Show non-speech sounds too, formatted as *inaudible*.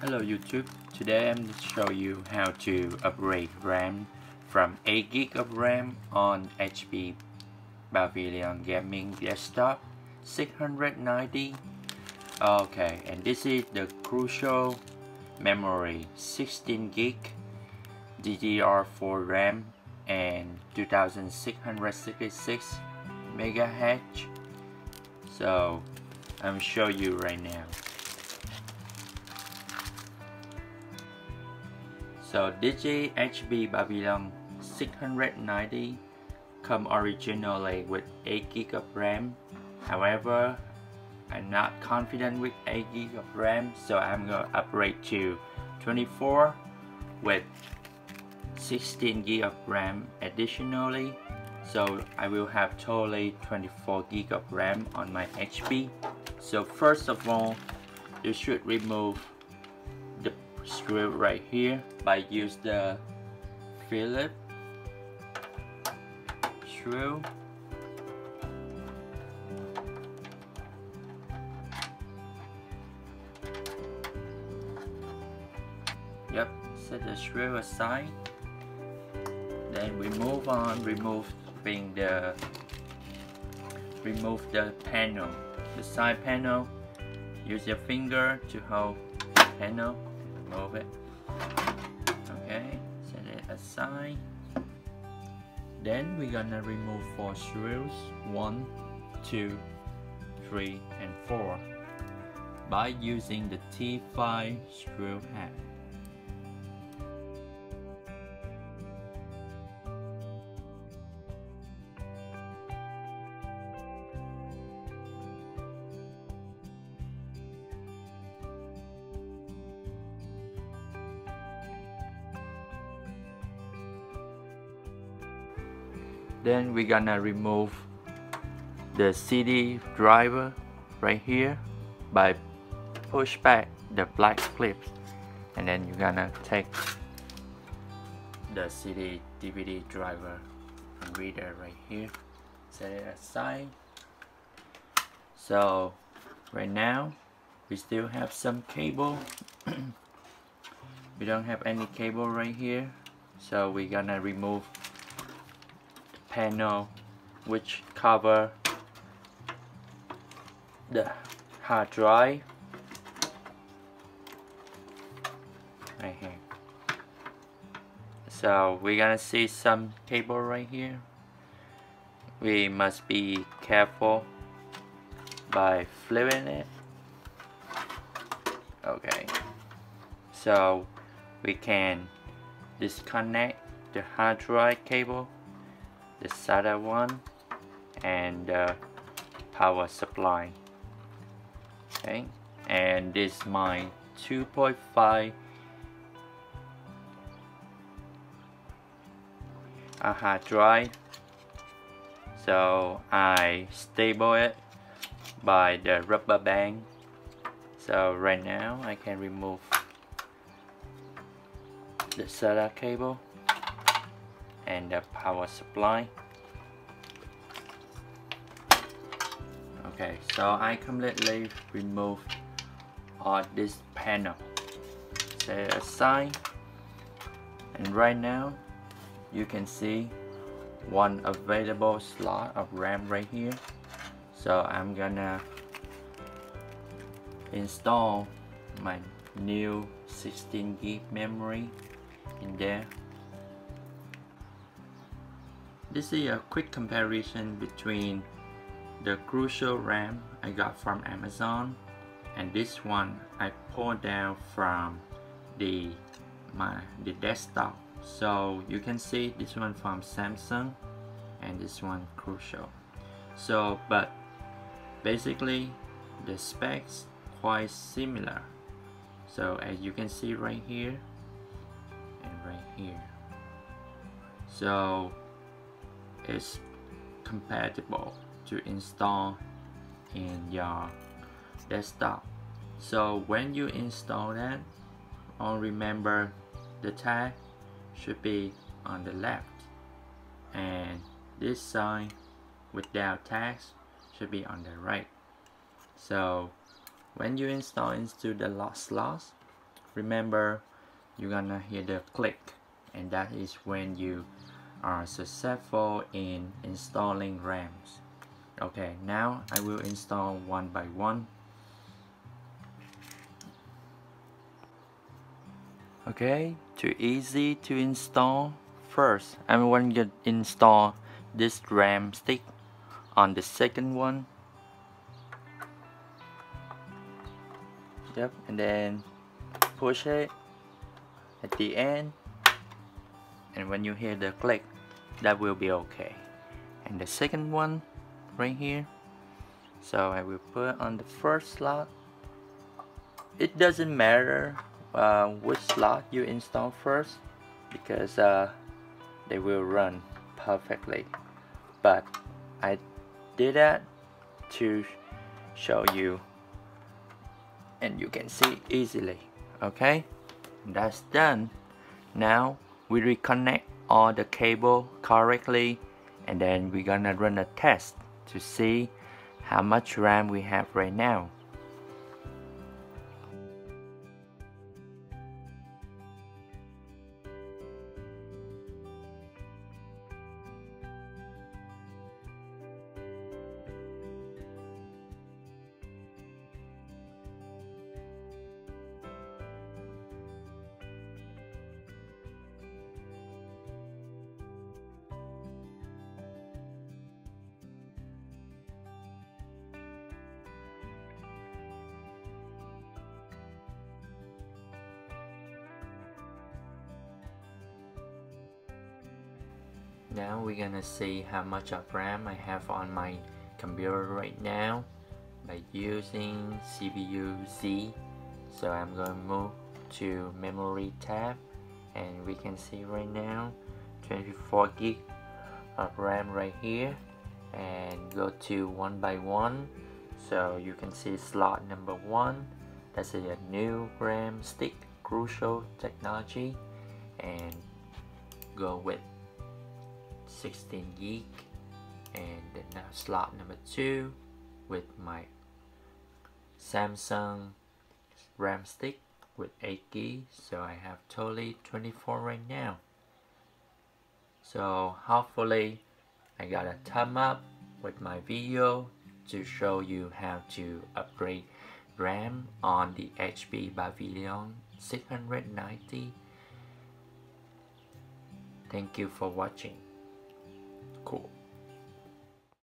Hello YouTube, today I'm going to show you how to upgrade RAM from 8 gig of RAM on HP Pavilion Gaming Desktop 690 Okay, and this is the crucial memory 16 gig DDR4 RAM and 2666 megahertz. So I'm show you right now so HP Pavilion 690 come originally with 8 gig of RAM. However I'm not confident with 8 gig of RAM so I'm gonna upgrade to 24 with 16 gig of RAM additionally. So I will have totally 24 gig of RAM on my HP so first of all you should remove screw right here. By use the Phillips screw. Yep, set the screw aside. Then we move on removing the remove the panel. The side panel use your finger to hold the panel move it. Okay set it aside. Then we're gonna remove four screws. One two three and four. By using the T5 screw head then we're gonna remove the CD driver right here by push back the black clips. And then you're gonna take the CD DVD driver and reader right here. Set it aside. So right now we still have some cable. *clears throat* We don't have any cable right here. So we're gonna remove panel which cover the hard drive. Right here. So we're gonna see some cable right here. We must be careful by flipping it. Okay. So we can disconnect the hard drive cable the SATA one and the power supply. Okay and this is my 2.5 a hard drive so I stable it by the rubber band. So right now I can remove the SATA cable and the power supply. Okay so I completely removed all this panel. Set aside and right now you can see one available slot of RAM right here. So I'm gonna install my new 16 gig memory in there this is a quick comparison between the Crucial RAM I got from Amazon and this one I pulled down from the my the desktop. So you can see this one from Samsung and this one Crucial. So but basically the specs quite similar. So as you can see right here and right here. So is compatible to install in your desktop. So when you install that all remember the tag should be on the left. And this side without tags should be on the right. So when you install into the lock slot remember you're gonna hear the click. And that is when you are successful in installing RAMs. Okay now I will install one by one. Okay too easy to install. First I'm going to install this RAM stick on the second one. Yep and then push it at the end and when you hear the click that will be okay. And the second one right here. So I will put on the first slot. It doesn't matter uh, which slot you install first because uh, they will run perfectly. But I did that to show you and you can see easily. Okay? That's done. Now we reconnect all the cable correctly and then we're gonna run a test to see how much RAM we have right now Now we're gonna see how much of RAM I have on my computer right now by using CPU Z. So I'm gonna move to memory tab and we can see right now 24 gig of RAM right here and go to one by one so you can see slot number one that's a new RAM stick crucial technology and go with 16 gig and now slot number two with my Samsung RAM stick with 8 gig so I have totally 24 right now. So hopefully I got a thumb up with my video to show you how to upgrade RAM on the HP Pavilion 690 Thank you for watching cool